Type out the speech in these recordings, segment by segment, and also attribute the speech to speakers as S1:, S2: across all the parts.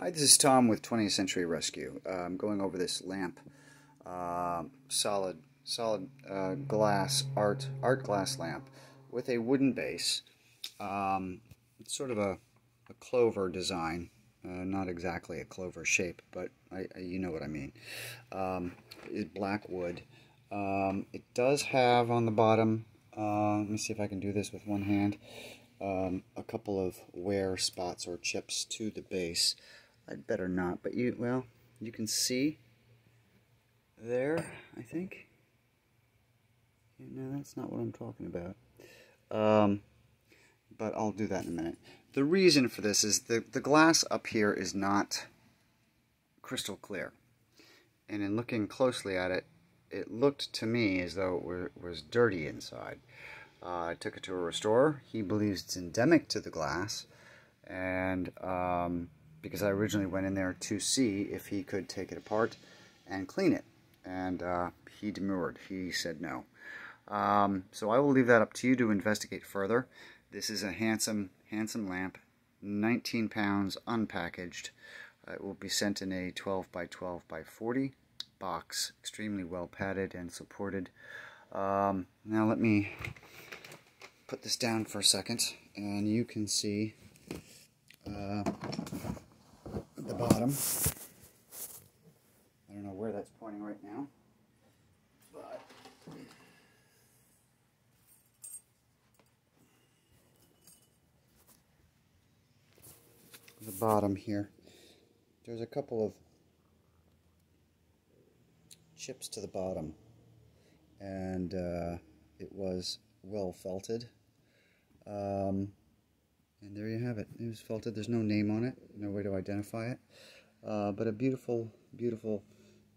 S1: Hi, this is Tom with 20th Century Rescue. Uh, I'm going over this lamp, uh, solid, solid uh, glass art art glass lamp with a wooden base. Um, it's sort of a, a clover design, uh, not exactly a clover shape, but I, I, you know what I mean. Um, it's black wood. Um, it does have on the bottom. Uh, let me see if I can do this with one hand. Um, a couple of wear spots or chips to the base. I'd better not, but you, well, you can see there, I think. No, that's not what I'm talking about. Um, but I'll do that in a minute. The reason for this is the, the glass up here is not crystal clear. And in looking closely at it, it looked to me as though it were, was dirty inside. Uh, I took it to a restorer. He believes it's endemic to the glass. And um, because I originally went in there to see if he could take it apart and clean it. And uh, he demurred. He said no. Um, so I will leave that up to you to investigate further. This is a handsome, handsome lamp, 19 pounds unpackaged. Uh, it will be sent in a 12 by 12 by 40 box, extremely well padded and supported. Um, now let me put this down for a second, and you can see bottom. I don't know where that's pointing right now, but the bottom here, there's a couple of chips to the bottom, and uh, it was well felted. Um, and there you have it. It was felted. There's no name on it, no way to identify it. Uh, but a beautiful, beautiful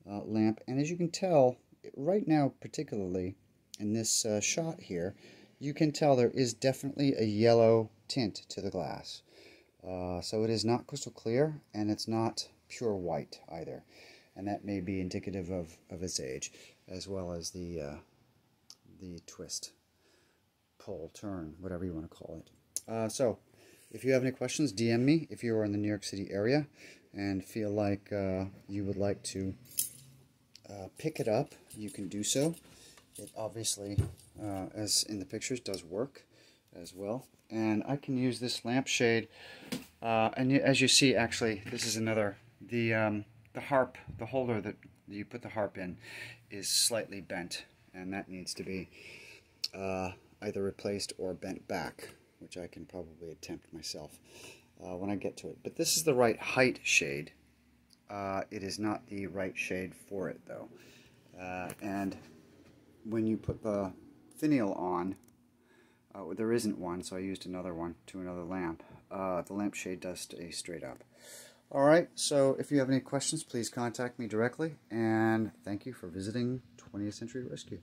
S1: uh, lamp. And as you can tell, right now, particularly in this uh, shot here, you can tell there is definitely a yellow tint to the glass. Uh, so it is not crystal clear, and it's not pure white either. And that may be indicative of, of its age, as well as the, uh, the twist, pull, turn, whatever you want to call it. Uh, so, if you have any questions, DM me if you are in the New York City area and feel like uh, you would like to uh, pick it up, you can do so. It obviously, uh, as in the pictures, does work as well. And I can use this lampshade. Uh, and as you see, actually, this is another, the, um, the harp, the holder that you put the harp in is slightly bent. And that needs to be uh, either replaced or bent back which I can probably attempt myself uh, when I get to it. But this is the right height shade. Uh, it is not the right shade for it, though. Uh, and when you put the finial on, uh, there isn't one, so I used another one to another lamp. Uh, the lampshade does stay straight up. Alright, so if you have any questions, please contact me directly, and thank you for visiting 20th Century Rescue.